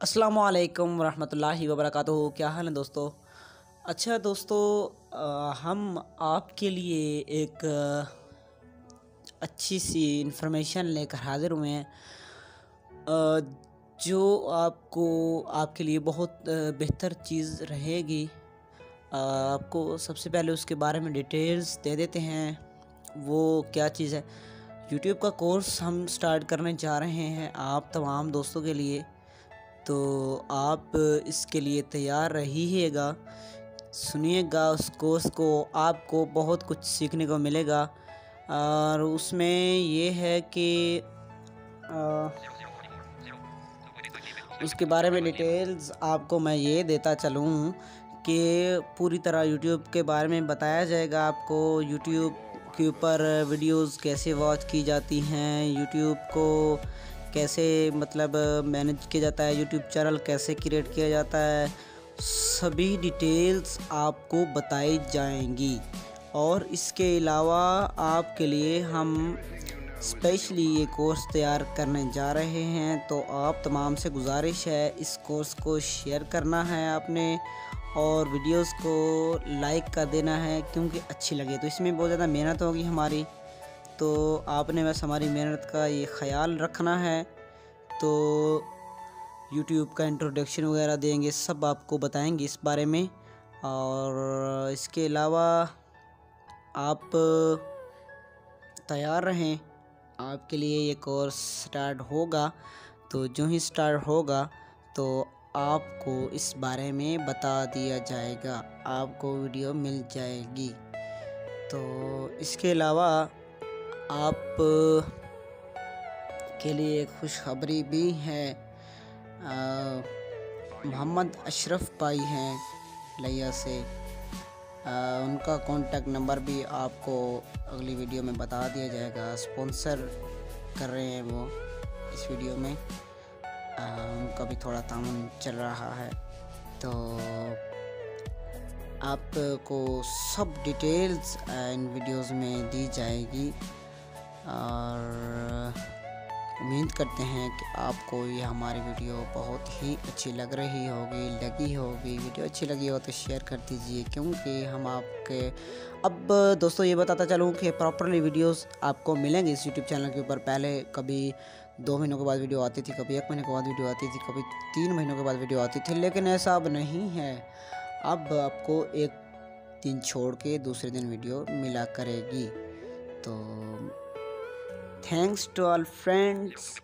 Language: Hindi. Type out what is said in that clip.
अस्सलाम वालेकुम रहमतुल्लाहि व बरकातुहू क्या हाल है दोस्तों? अच्छा दोस्तों आ, हम आपके लिए एक अच्छी सी इन्फॉर्मेशन लेकर हाज़िर हुए हैं जो आपको आपके लिए बहुत बेहतर चीज़ रहेगी। आपको सबसे पहले उसके बारे में डिटेल्स दे देते हैं वो क्या चीज़ है। यूट्यूब का कोर्स हम स्टार्ट करने जा रहे हैं आप तमाम दोस्तों के लिए। तो आप इसके लिए तैयार रहिएगा। सुनिएगा उस कोर्स को, आपको बहुत कुछ सीखने को मिलेगा। और उसमें ये है कि उसके बारे में डिटेल्स आपको मैं ये देता चलूँ कि पूरी तरह यूट्यूब के बारे में बताया जाएगा आपको। यूट्यूब के ऊपर वीडियोस कैसे वॉच की जाती हैं यूट्यूब को कैसे मतलब मैनेज किया जाता है यूट्यूब चैनल कैसे क्रिएट किया जाता है, सभी डिटेल्स आपको बताई जाएँगी। और इसके अलावा आपके लिए हम स्पेशली ये कोर्स तैयार करने जा रहे हैं। तो आप तमाम से गुजारिश है, इस कोर्स को शेयर करना है आपने और वीडियोस को लाइक कर देना है, क्योंकि अच्छी लगे। तो इसमें बहुत ज़्यादा मेहनत होगी हमारी। तो आपने बस हमारी मेहनत का ये ख्याल रखना है। तो यूट्यूब का इंट्रोडक्शन वगैरह देंगे, सब आपको बताएँगे इस बारे में। और इसके अलावा आप तैयार रहें, आपके लिए ये कोर्स स्टार्ट होगा। तो जो ही स्टार्ट होगा तो आपको इस बारे में बता दिया जाएगा, आपको वीडियो मिल जाएगी। तो इसके अलावा आप के लिए एक खुशखबरी भी है। मोहम्मद अशरफ भाई हैं लिया से। आ, उनका कॉन्टैक्ट नंबर भी आपको अगली वीडियो में बता दिया जाएगा। स्पॉन्सर कर रहे हैं वो इस वीडियो में। आ, उनका भी थोड़ा तामन चल रहा है। तो आपको सब डिटेल्स इन वीडियोस में दी जाएगी। और उम्मीद करते हैं कि आपको ये हमारी वीडियो बहुत ही अच्छी लग रही होगी, लगी होगी। वीडियो अच्छी लगी हो तो शेयर कर दीजिए, क्योंकि हम आपके, अब दोस्तों ये बताता चलूँ कि प्रॉपरली वीडियोस आपको मिलेंगे इस यूट्यूब चैनल के ऊपर। पहले कभी दो महीनों के बाद वीडियो आती थी, कभी एक महीने के बाद वीडियो आती थी, कभी तीन महीनों के बाद वीडियो आती थी, लेकिन ऐसा अब नहीं है। अब आपको एक दिन छोड़ के दूसरे दिन वीडियो मिला करेगी। तो Thanks to all friends.